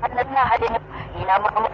At nagnahalin, hinamot mo